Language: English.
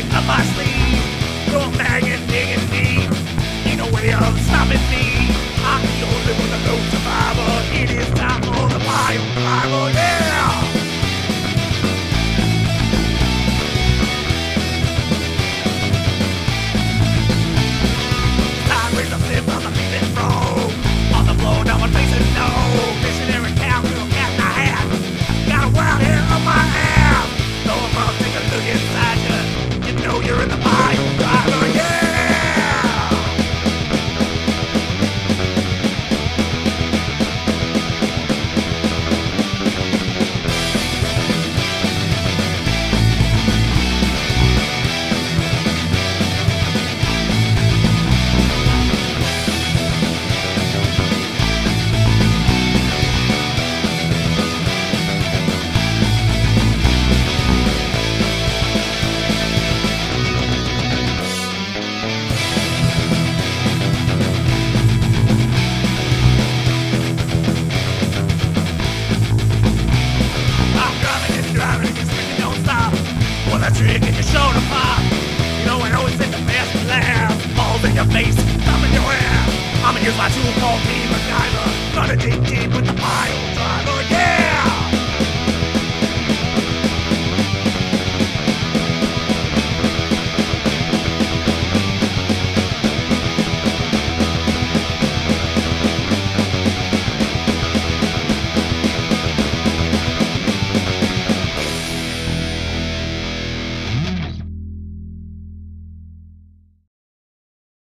music up my sleeve. You're a faggot, digging me. Ain't no way of stopping me. I'm the only one. And you show the shoulder pop. You know, it always is the best laugh. Balls in your face, thumb in your ass. I'ma use my tool called the MacGyver. Gonna dig deep with the pile driver, yeah!